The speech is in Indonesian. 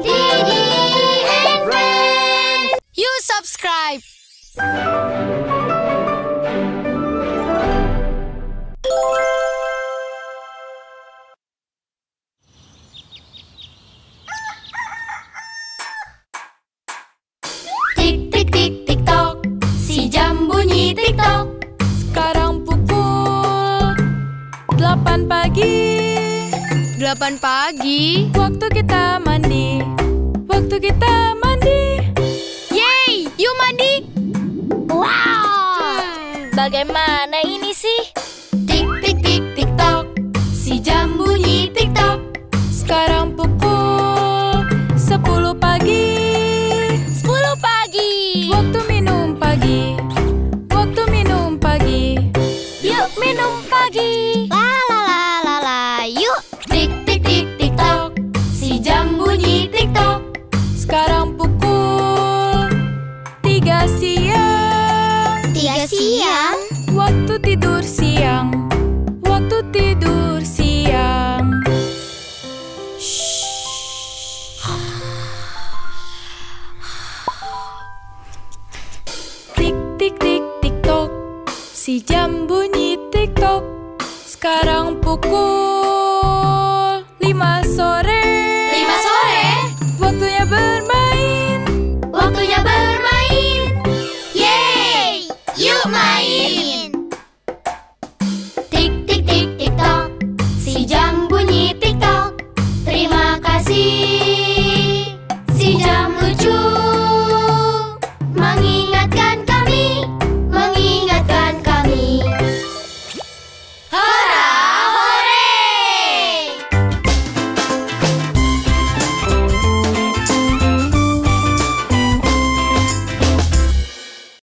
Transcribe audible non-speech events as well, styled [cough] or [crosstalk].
Didi and Friends. You subscribe. Tik tik tik tik tok. Si jam bunyi tik tok. Sekarang pukul 8 pagi 8 pagi. Waktu kita mandi kita mandi Yeay, yuk mandi. Wow. Bagaimana ini sih? Tik tik tik tik tok. Si jam bunyi tik tok. Sekarang pukul 10 pagi 10 pagi. Waktu minum pagi Waktu minum pagi Yuk minum pagi. La pukul 3 siang. Tiga siang. Waktu tidur siang. Waktu tidur siang. [sighs] Tik tik tik tik tok. Si jam bunyi tik tok. Sekarang pukul 5 sore Buatkan